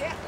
Yeah.